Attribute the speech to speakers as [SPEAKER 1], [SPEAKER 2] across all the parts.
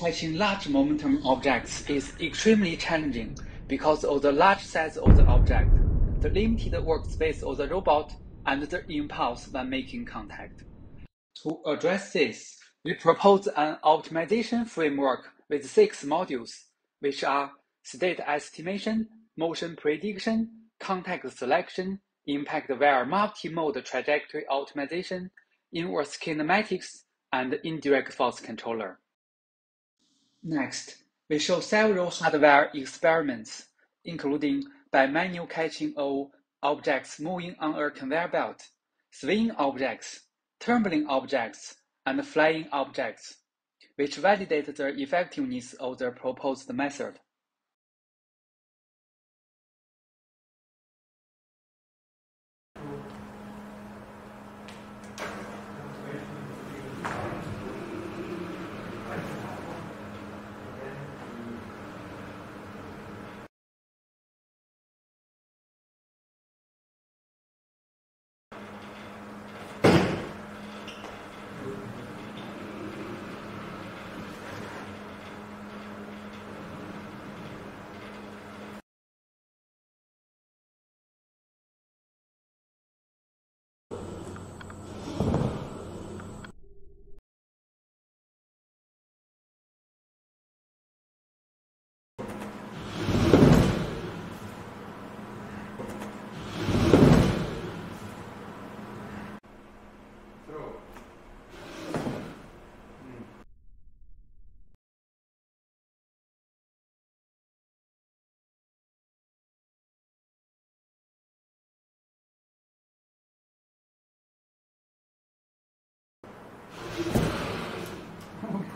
[SPEAKER 1] Catching large momentum objects is extremely challenging because of the large size of the object, the limited workspace of the robot, and the impulse when making contact. To address this, we propose an optimization framework with six modules, which are state estimation, motion prediction, contact selection, impact-aware multi-mode trajectory optimization, inverse kinematics, and indirect force controller. Next, we show several hardware experiments, including bimanual catching of objects moving on a conveyor belt, swinging objects, tumbling objects, and flying objects, which validate the effectiveness of the proposed method.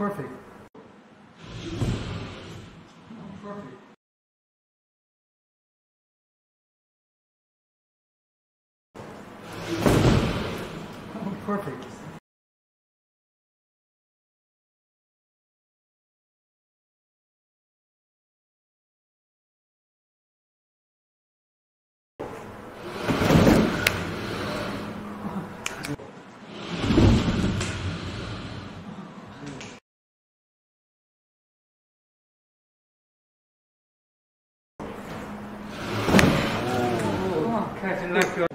[SPEAKER 2] Perfect. Oh, perfect. Oh, perfect. 看现在。